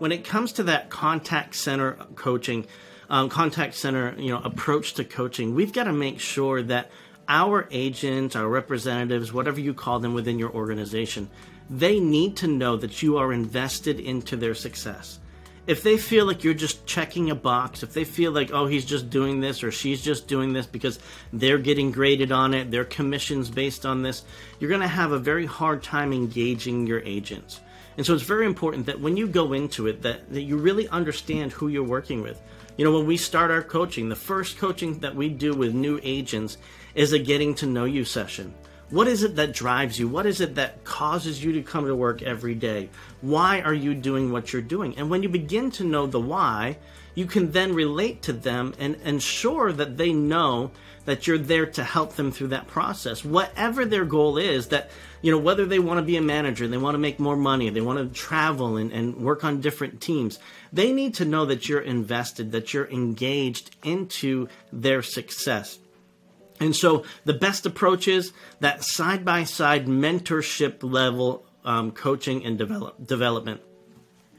when it comes to that contact center coaching, um, contact center, you know, approach to coaching, we've got to make sure that our agents, our representatives, whatever you call them within your organization, they need to know that you are invested into their success. If they feel like you're just checking a box, if they feel like, oh, he's just doing this or she's just doing this because they're getting graded on it, their commission's based on this, you're going to have a very hard time engaging your agents. And so it's very important that when you go into it, that, that you really understand who you're working with. You know, when we start our coaching, the first coaching that we do with new agents is a getting to know you session. What is it that drives you? What is it that causes you to come to work every day? Why are you doing what you're doing? And when you begin to know the why, you can then relate to them and ensure that they know that you're there to help them through that process. Whatever their goal is, that, you know, whether they want to be a manager, they want to make more money, they want to travel and, and work on different teams, they need to know that you're invested, that you're engaged into their success. And so the best approach is that side by side mentorship level um, coaching and develop, development.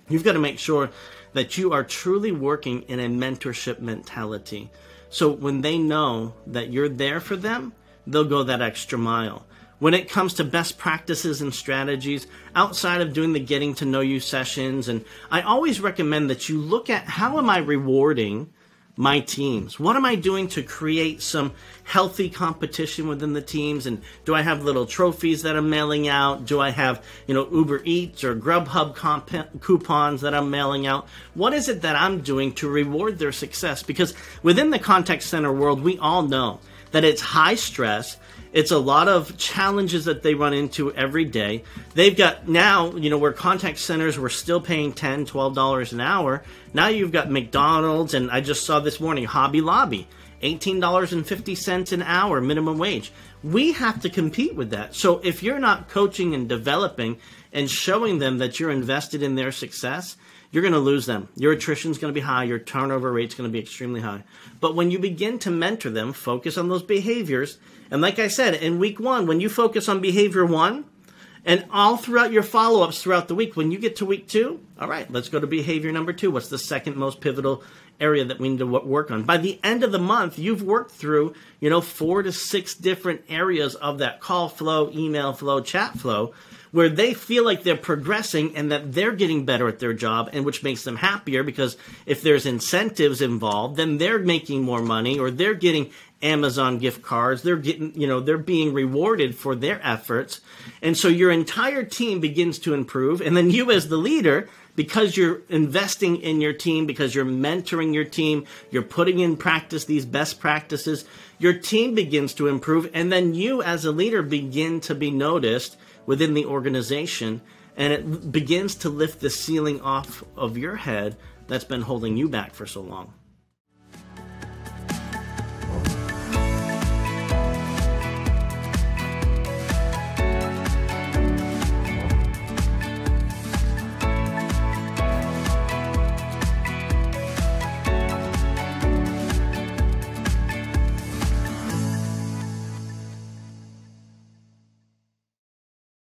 You've got to make sure that you are truly working in a mentorship mentality. So when they know that you're there for them, they'll go that extra mile. When it comes to best practices and strategies outside of doing the getting to know you sessions, and I always recommend that you look at how am I rewarding my teams? What am I doing to create some healthy competition within the teams? And do I have little trophies that I'm mailing out? Do I have, you know, Uber Eats or Grubhub comp- coupons that I'm mailing out? What is it that I'm doing to reward their success? Because within the contact center world, we all know that it's high stress it's a lot of challenges that they run into every day. They've got now, you know, where contact centers were still paying $10, $12 an hour. Now you've got McDonald's, and I just saw this morning Hobby Lobby, $18.50 an hour minimum wage. We have to compete with that. So if you're not coaching and developing and showing them that you're invested in their success, you're going to lose them. Your attrition is going to be high. Your turnover rate is going to be extremely high. But when you begin to mentor them, focus on those behaviors. And like I said, in week one, when you focus on behavior one, and all throughout your follow ups throughout the week, when you get to week two, all right, let's go to behavior number two. What's the second most pivotal area that we need to work on? By the end of the month, you've worked through, you know, four to six different areas of that call flow, email flow, chat flow where they feel like they're progressing and that they're getting better at their job and which makes them happier because if there's incentives involved then they're making more money or they're getting Amazon gift cards. They're getting you know they're being rewarded for their efforts. And so your entire team begins to improve. And then you as the leader because you're investing in your team, because you're mentoring your team, you're putting in practice these best practices, your team begins to improve, and then you as a leader begin to be noticed within the organization, and it begins to lift the ceiling off of your head that's been holding you back for so long.